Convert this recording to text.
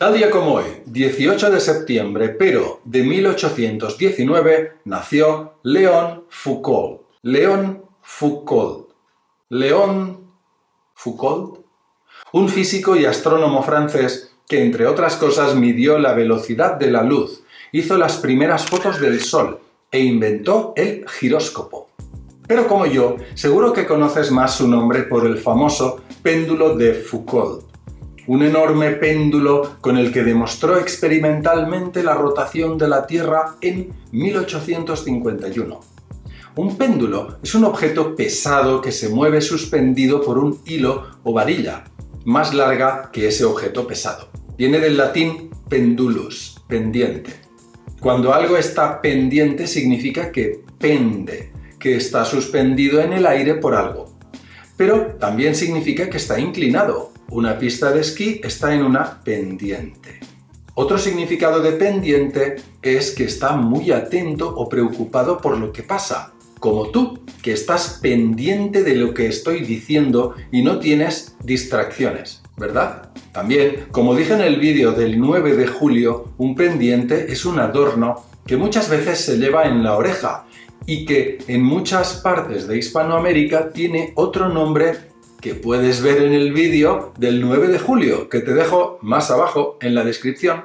Tal día como hoy, 18 de septiembre, pero de 1819, nació Léon Foucault. Léon Foucault. Léon Foucault. Un físico y astrónomo francés que, entre otras cosas, midió la velocidad de la luz, hizo las primeras fotos del Sol e inventó el giróscopo. Pero como yo, seguro que conoces más su nombre por el famoso péndulo de Foucault un enorme péndulo con el que demostró experimentalmente la rotación de la Tierra en 1851. Un péndulo es un objeto pesado que se mueve suspendido por un hilo o varilla, más larga que ese objeto pesado. Viene del latín pendulus, pendiente. Cuando algo está pendiente significa que pende, que está suspendido en el aire por algo. Pero también significa que está inclinado, una pista de esquí está en una pendiente. Otro significado de pendiente es que está muy atento o preocupado por lo que pasa, como tú, que estás pendiente de lo que estoy diciendo y no tienes distracciones, ¿verdad? También, como dije en el vídeo del 9 de julio, un pendiente es un adorno que muchas veces se lleva en la oreja y que en muchas partes de Hispanoamérica tiene otro nombre que puedes ver en el vídeo del 9 de julio, que te dejo más abajo en la descripción.